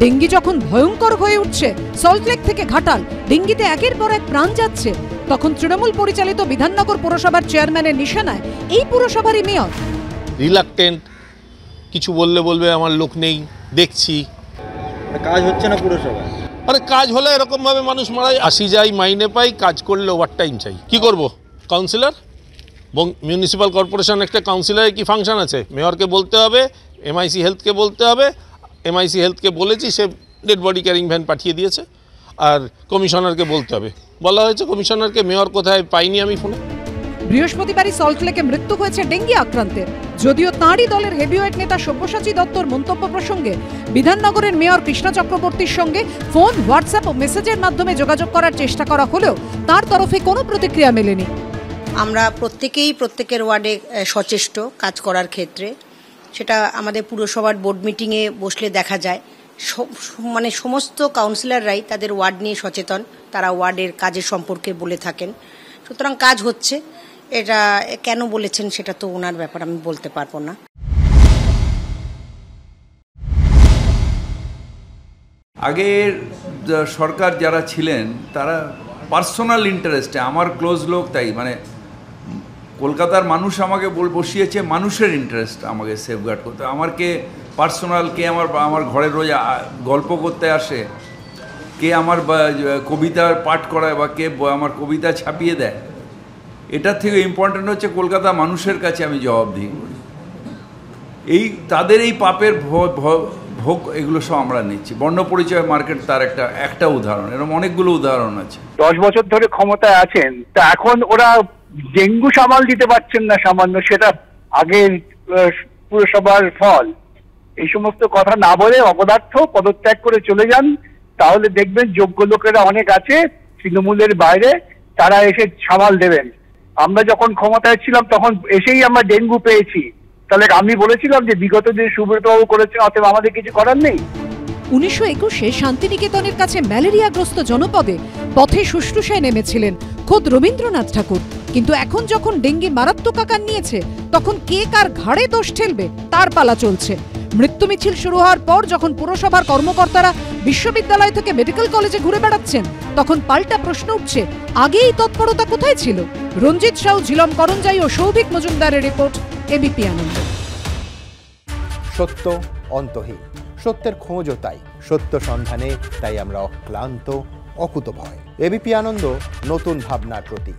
Dengue যখন ভয়ঙ্কর হয়ে উঠছে সল্টলেক থেকে ঘাটাল ডেঙ্গিতে একের পর এক প্রাণ যাচ্ছে। তখন তৃণমূল পরিচালিত বিধাননগর পুরসভার চেয়ারম্যানের নিশানায় এই পুরসভারই মেয়র। রিলাকটেন্ট কিছু বললে বলবে আমার লোক নেই দেখছি। কাজ হচ্ছে না পুরসভায়? আরে কাজ হলে এরকমভাবে মানুষ মারা যায় আসি যাই মাইনে পাই কাজ করলে ওভার টাইম চাই। কি করব? কাউন্সিলর মিউনিসিপ্যাল কর্পোরেশন একটা কাউন্সিলরের কি ফাংশন আছে? মেয়রকে বলতে হবে এমআইসি হেলথকে বলতে হবে এমআইসি হেলথকে বলেছি সে ডেড বডি ক্যারিং ভ্যান পাঠিয়ে দিয়েছে আর কমিশনারকে বলতে হবে। বলা হয়েছে কমিশনারকে মেয়র কোথায় পাইনি আমি ফোনে। বৃহস্পতিবারই সল্টলেকে মৃত্যু হয়েছে ডেঙ্গি আক্রান্তের। যদিও তাঁরই দলের হেভিওয়েট নেতা সব্যসাচী দত্তর মন্তব্য প্রসঙ্গে বিধাননগরের মেয়র কৃষ্ণ চক্রবর্তীর সঙ্গে ফোন হোয়াটসঅ্যাপ ও মেসেজের মাধ্যমে যোগাযোগ করার চেষ্টা করা হলেও তার তরফে কোনো প্রতিক্রিয়া মেলেনি। আমরা প্রত্যেকেই প্রত্যেকের ওয়ার্ডে সচেষ্ট কাজ করার ক্ষেত্রে। সেটা আমাদের পুরসভার বোর্ড মিটিংয়ে বসলে দেখা যায়। মানে সমস্ত কাউন্সিলররাই তাদের ওয়ার্ড নিয়ে সচেতন। তারা ওয়ার্ডের কাজের সম্পর্কে বলে থাকেন। সুতরাং কাজ হচ্ছে। এটা কেন বলেছেন সেটা তো ওনার ব্যাপার, আমি বলতে পারব না। আগের সরকার যারা ছিলেন, তারা পার্সোনাল ইন্টারেস্টে আমার ক্লোজ লোক তাই মানে কলকাতার মানুষ আমাকে বসিয়েছে, মানুষের ইন্টারেস্ট আমাকে সেফগার্ড করতে। আমার কে পার্সোনাল কে আমার আমার ঘরে রোজ গল্প করতে আসে, কে আমার কবিতার পাঠ করায় বা কে আমার কবিতা ছাপিয়ে দেয়। এটার থেকে ইম্পর্ট্যান্ট হচ্ছে কলকাতা মানুষের কাছে আমি জবাবদিহি করি এই, তাদের এই পাপের ভোগ এগুলো সব আমরা নিচ্ছি। বর্ণ পরিচয় মার্কেট তার একটা একটা উদাহরণ। এরকম অনেকগুলো উদাহরণ আছে। দশ বছর ধরে ক্ষমতায় আছেন, তা এখন ওরা ডেঙ্গু সামাল দিতে পারছেন না সামান্য, সেটা আগের পুরসভার ফল। এই সমস্ত কথা না বলে অপদার্থ পদত্যাগ করে চলে যান, তাহলে দেখবেন যোগ্য লোকেরা অনেক আছে, তৃণমূলের বাইরে, তারা এসে সামাল দেবেন। আমরা যখন ক্ষমতায় ছিলাম, তখন এসেই আমরা ডেঙ্গু পেয়েছি। তাহলে আমি বলেছিলাম যে বিগত দিনে সুব্রতবাবু করেছেন, অতএব আমাদের কিছু করার নেই। উনিশশো একুশে শান্তিনিকেতনের কাছে ম্যালেরিয়াগ্রস্ত জনপদে পথে শুশ্রূষায় নেমেছিলেন খোদ রবীন্দ্রনাথ ঠাকুর। কিন্তু এখন যখন ডেঙ্গি মারাত্মক আকার নিয়েছে, তখন কে কার ঘাড়ে দোষ ঠেলবে, তার পালা চলছে। মৃত্যু মিছিল শুরু হওয়ার পর যখন পুরসভার কর্মকর্তারা বিশ্ববিদ্যালয় থেকে মেডিকেল কলেজে ঘুরে বেড়াচ্ছেন, তখন পাল্টা প্রশ্ন উঠছে, আগেই তৎপরতা কোথায় ছিল? রঞ্জিত সাউ, ঝিলম করঞ্জাই ও সৌভিক মজুমদারের রিপোর্ট এবিপি আনন্দ। সত্য অন্তহীন, সত্যের খোঁজও তাই, সত্য সন্ধানে তাই আমরা অক্লান্ত, অকুতভয়। এবিপি আনন্দ, নতুন ভাবনার প্রতীক।